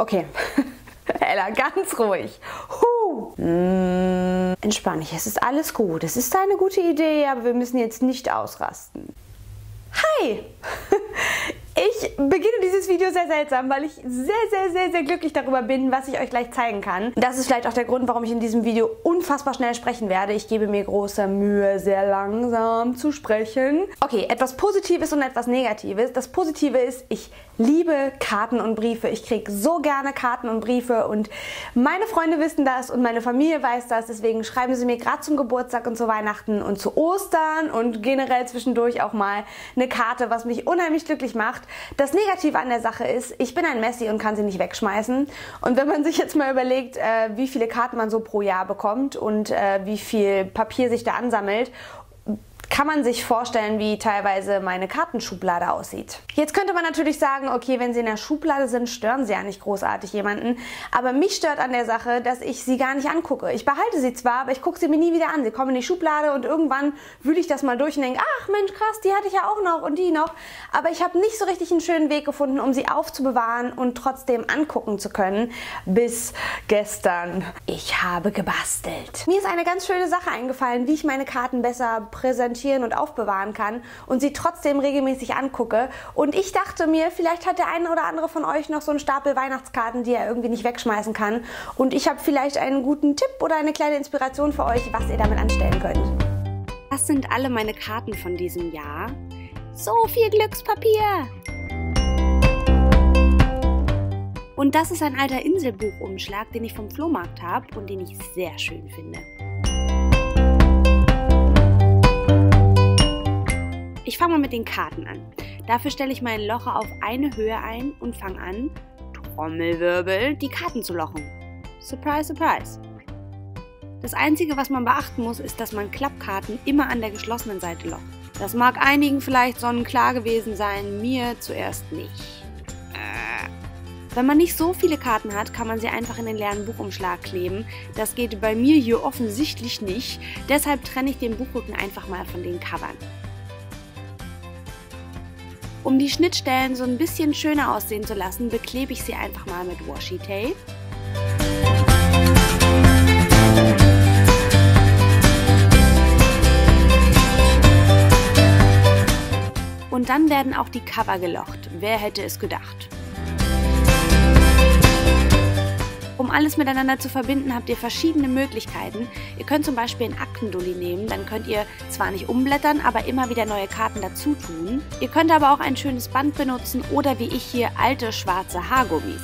Okay. Ella, ganz ruhig. Huh. Mm, entspann dich, es ist alles gut. Es ist eine gute Idee, aber wir müssen jetzt nicht ausrasten. Hi! Ich beginne dieses Video sehr seltsam, weil ich sehr, sehr, sehr, sehr glücklich darüber bin, was ich euch gleich zeigen kann. Das ist vielleicht auch der Grund, warum ich in diesem Video unfassbar schnell sprechen werde. Ich gebe mir große Mühe, sehr langsam zu sprechen. Okay, etwas Positives und etwas Negatives. Das Positive ist, ich liebe Karten und Briefe. Ich kriege so gerne Karten und Briefe und meine Freunde wissen das und meine Familie weiß das. Deswegen schreiben sie mir gerade zum Geburtstag und zu Weihnachten und zu Ostern und generell zwischendurch auch mal eine Karte, was mich unheimlich glücklich macht. Das Negative an der Sache ist, ich bin ein Messi und kann sie nicht wegschmeißen. Und wenn man sich jetzt mal überlegt, äh, wie viele Karten man so pro Jahr bekommt und äh, wie viel Papier sich da ansammelt kann man sich vorstellen, wie teilweise meine Kartenschublade aussieht. Jetzt könnte man natürlich sagen, okay, wenn sie in der Schublade sind, stören sie ja nicht großartig jemanden. Aber mich stört an der Sache, dass ich sie gar nicht angucke. Ich behalte sie zwar, aber ich gucke sie mir nie wieder an. Sie kommen in die Schublade und irgendwann wühle ich das mal durch und denke, ach Mensch, krass, die hatte ich ja auch noch und die noch. Aber ich habe nicht so richtig einen schönen Weg gefunden, um sie aufzubewahren und trotzdem angucken zu können. Bis gestern. Ich habe gebastelt. Mir ist eine ganz schöne Sache eingefallen, wie ich meine Karten besser präsentiere dokumentieren und aufbewahren kann und sie trotzdem regelmäßig angucke. Und ich dachte mir, vielleicht hat der eine oder andere von euch noch so einen Stapel Weihnachtskarten, die er irgendwie nicht wegschmeißen kann. Und ich habe vielleicht einen guten Tipp oder eine kleine Inspiration für euch, was ihr damit anstellen könnt. Das sind alle meine Karten von diesem Jahr. So viel Glückspapier! Und das ist ein alter Inselbuchumschlag, den ich vom Flohmarkt habe und den ich sehr schön finde. Ich fange mal mit den Karten an. Dafür stelle ich meinen Locher auf eine Höhe ein und fange an, Trommelwirbel, die Karten zu lochen. Surprise, surprise. Das Einzige, was man beachten muss, ist, dass man Klappkarten immer an der geschlossenen Seite locht. Das mag einigen vielleicht sonnenklar gewesen sein, mir zuerst nicht. Äh. Wenn man nicht so viele Karten hat, kann man sie einfach in den leeren Buchumschlag kleben. Das geht bei mir hier offensichtlich nicht. Deshalb trenne ich den Buchrücken einfach mal von den Covern. Um die Schnittstellen so ein bisschen schöner aussehen zu lassen, beklebe ich sie einfach mal mit Washi Tape. Und dann werden auch die Cover gelocht. Wer hätte es gedacht? Alles miteinander zu verbinden, habt ihr verschiedene Möglichkeiten. Ihr könnt zum Beispiel einen Aktendulli nehmen, dann könnt ihr zwar nicht umblättern, aber immer wieder neue Karten dazu tun. Ihr könnt aber auch ein schönes Band benutzen oder wie ich hier alte schwarze Haargummis.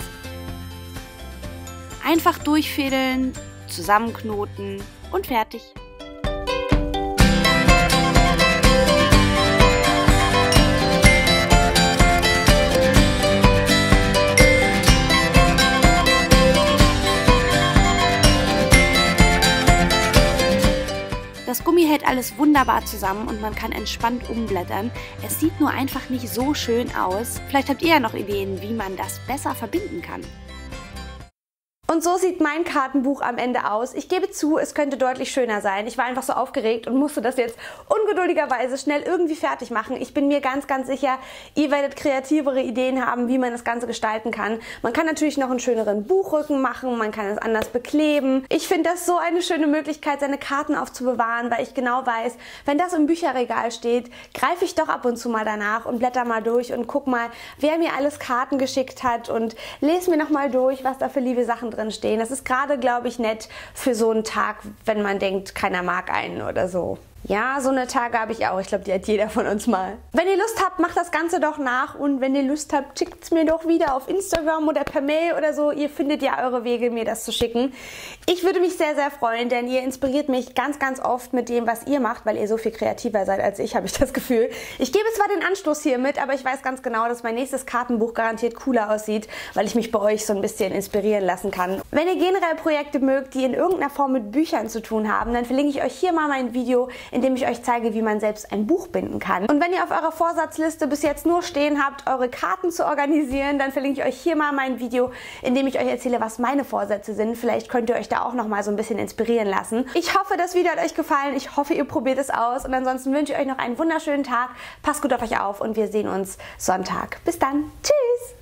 Einfach durchfädeln, zusammenknoten und fertig. Alles wunderbar zusammen und man kann entspannt umblättern. Es sieht nur einfach nicht so schön aus. Vielleicht habt ihr ja noch Ideen, wie man das besser verbinden kann. Und so sieht mein Kartenbuch am Ende aus. Ich gebe zu, es könnte deutlich schöner sein. Ich war einfach so aufgeregt und musste das jetzt ungeduldigerweise schnell irgendwie fertig machen. Ich bin mir ganz, ganz sicher, ihr werdet kreativere Ideen haben, wie man das Ganze gestalten kann. Man kann natürlich noch einen schöneren Buchrücken machen, man kann es anders bekleben. Ich finde das so eine schöne Möglichkeit, seine Karten aufzubewahren, weil ich genau weiß, wenn das im Bücherregal steht, greife ich doch ab und zu mal danach und blätter mal durch und guck mal, wer mir alles Karten geschickt hat und lese mir nochmal durch, was da für liebe Sachen drin stehen. Das ist gerade, glaube ich, nett für so einen Tag, wenn man denkt, keiner mag einen oder so. Ja, so eine Tage habe ich auch. Ich glaube, die hat jeder von uns mal. Wenn ihr Lust habt, macht das Ganze doch nach. Und wenn ihr Lust habt, schickt es mir doch wieder auf Instagram oder per Mail oder so. Ihr findet ja eure Wege, mir das zu schicken. Ich würde mich sehr, sehr freuen, denn ihr inspiriert mich ganz, ganz oft mit dem, was ihr macht, weil ihr so viel kreativer seid als ich, habe ich das Gefühl. Ich gebe zwar den Anstoß hier mit, aber ich weiß ganz genau, dass mein nächstes Kartenbuch garantiert cooler aussieht, weil ich mich bei euch so ein bisschen inspirieren lassen kann. Wenn ihr generell Projekte mögt, die in irgendeiner Form mit Büchern zu tun haben, dann verlinke ich euch hier mal mein Video, indem ich euch zeige, wie man selbst ein Buch binden kann. Und wenn ihr auf eurer Vorsatzliste bis jetzt nur stehen habt, eure Karten zu organisieren, dann verlinke ich euch hier mal mein Video, in dem ich euch erzähle, was meine Vorsätze sind. Vielleicht könnt ihr euch da auch noch mal so ein bisschen inspirieren lassen. Ich hoffe, das Video hat euch gefallen. Ich hoffe, ihr probiert es aus. Und ansonsten wünsche ich euch noch einen wunderschönen Tag. Passt gut auf euch auf und wir sehen uns Sonntag. Bis dann. Tschüss.